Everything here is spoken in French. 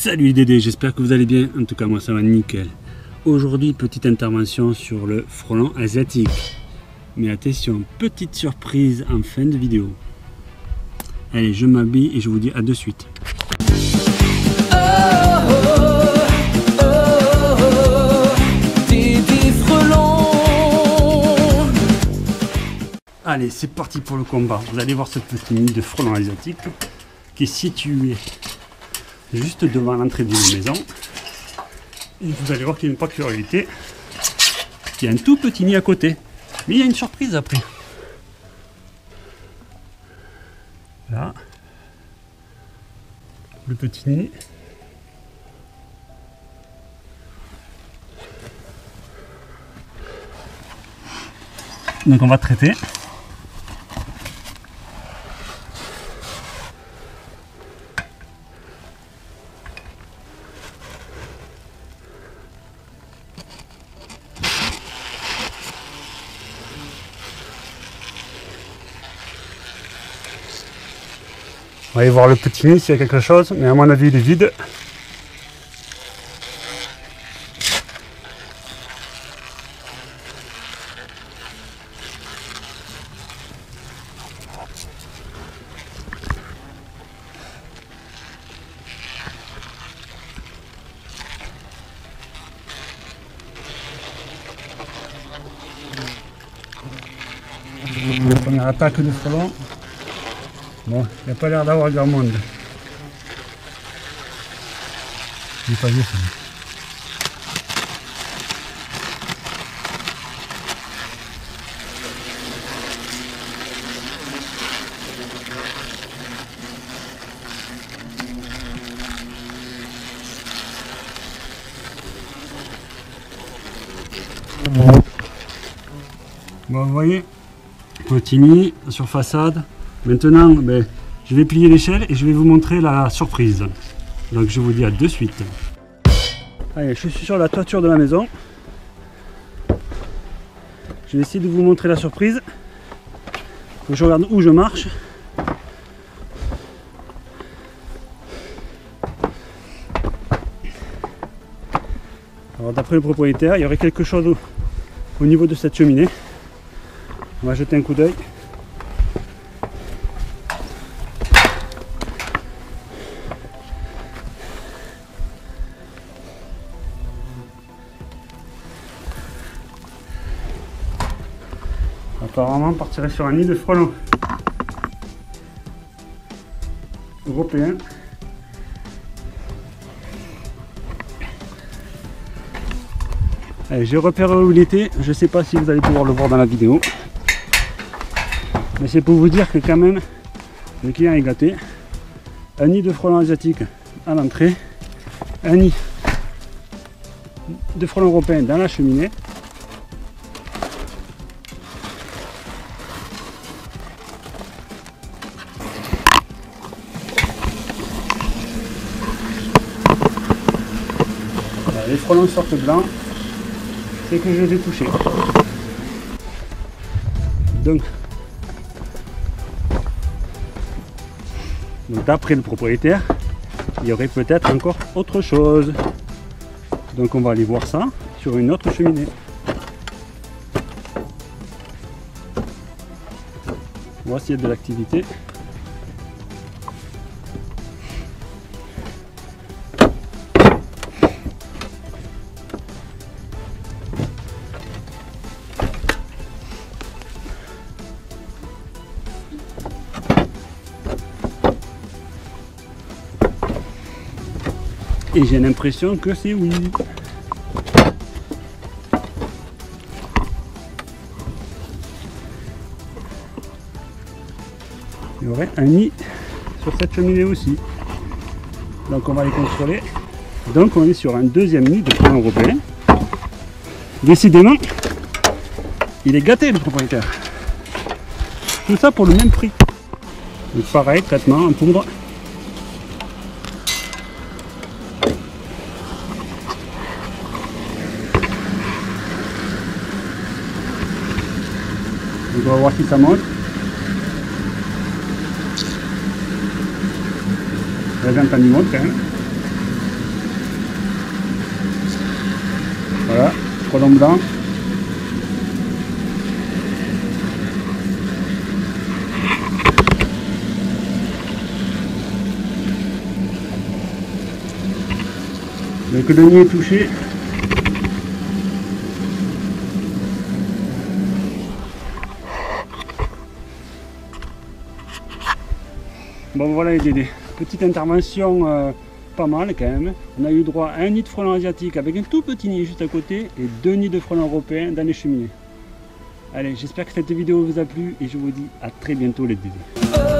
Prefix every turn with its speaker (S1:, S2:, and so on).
S1: Salut Dédé, j'espère que vous allez bien. En tout cas, moi ça va nickel. Aujourd'hui, petite intervention sur le frelon asiatique. Mais attention, petite surprise en fin de vidéo. Allez, je m'habille et je vous dis à de suite. Allez, c'est parti pour le combat. Vous allez voir cette petite nid de frelon asiatique qui est située juste devant l'entrée d'une maison. Et vous allez voir qu'il y a une particularité. Il y a un tout petit nid à côté. Mais il y a une surprise après. Là. Le petit nid. Donc on va traiter. On va aller voir le petit nid s'il y a quelque chose, mais à mon avis il est vide. Première attaque de frelon. Bon, il n'y a pas l'air d'avoir grand monde. Il pas vu ça. Bon, vous voyez, nid sur façade. Maintenant, ben, je vais plier l'échelle et je vais vous montrer la surprise. Donc je vous dis à de suite. Allez, je suis sur la toiture de la maison. Je vais essayer de vous montrer la surprise. Faut que je regarde où je marche. Alors d'après le propriétaire, il y aurait quelque chose au, au niveau de cette cheminée. On va jeter un coup d'œil. Apparemment, partirait sur un nid de frelons européen. J'ai repéré où il était, je sais pas si vous allez pouvoir le voir dans la vidéo. Mais c'est pour vous dire que quand même, le client est gâté. Un nid de frelons asiatiques à l'entrée, un nid de frelons européens dans la cheminée. Les frelons sortent blancs, c'est que je les ai touchés. Donc, donc d'après le propriétaire, il y aurait peut-être encore autre chose. Donc on va aller voir ça sur une autre cheminée. Voici de l'activité. Et j'ai l'impression que c'est oui. Il y aurait un nid sur cette cheminée aussi. Donc on va les contrôler. Donc on est sur un deuxième nid de point européen. Décidément, il est gâté le propriétaire. Tout ça pour le même prix. Donc pareil, traitement en poudre. On va voir si ça monte. La viande quand il monte quand même. Voilà, cordon blanc. Le cordonnier est touché. Bon voilà les Dédés, petite intervention euh, pas mal quand même. On a eu droit à un nid de frelons asiatique avec un tout petit nid juste à côté et deux nids de frelons européens dans les cheminées. Allez, j'espère que cette vidéo vous a plu et je vous dis à très bientôt les Dédés.